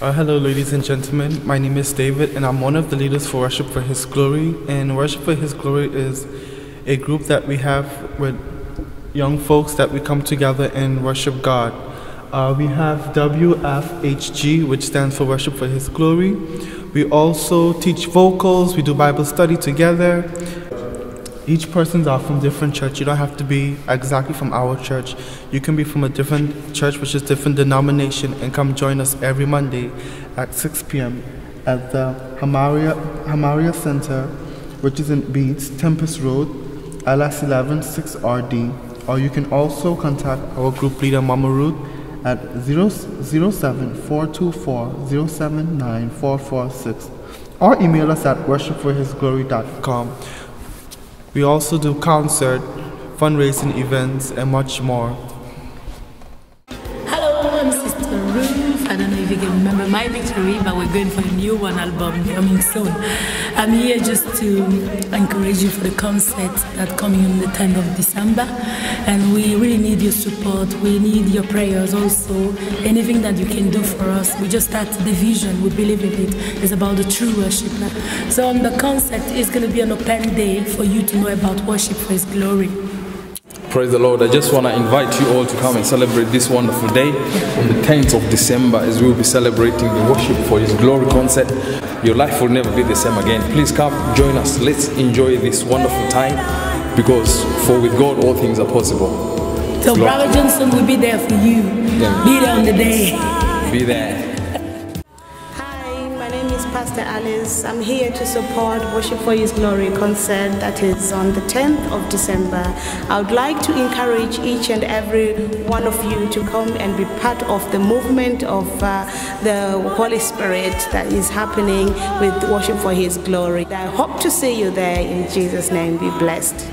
Uh, hello, ladies and gentlemen. My name is David, and I'm one of the leaders for Worship for His Glory. And Worship for His Glory is a group that we have with young folks that we come together and worship God. Uh, we have WFHG, which stands for Worship for His Glory. We also teach vocals, we do Bible study together. Each person's are from different church. You don't have to be exactly from our church. You can be from a different church, which is different denomination, and come join us every Monday at 6 p.m. at the Hamara, Hamara Center, which is in Beats, Tempest Road, LS 11 6RD. Or you can also contact our group leader, Mama Ruth, at 07 424 079 446 or email us at worshipforhisglory.com. We also do concert, fundraising events, and much more. Hello, I'm Sister Ruth. I don't know if you can remember my victory, but we're going for a new one album coming soon. I'm here just to encourage you for the concert that's coming on the 10th of December. And we really need your support. We need your prayers also. Anything that you can do for us. We just start the vision. We believe in it. It's about the true worship. So on the concert, it's going to be an open day for you to know about worship for His glory. Praise the Lord. I just want to invite you all to come and celebrate this wonderful day on the 10th of December as we'll be celebrating the Worship for His Glory concert. Your life will never be the same again. Please come, join us. Let's enjoy this wonderful time because for with God all things are possible. So Brother Johnson will be there for you. Yeah. Be there on the day. Be there. Hi, my name is Pastor Alice. I'm here to support Worship for His Glory concert that is on the 10th of December. I would like to encourage each and every one of you to come and be part of the movement of uh, the Holy Spirit that is happening with Worship for His Glory. I hope to see you there in Jesus' name. Be blessed.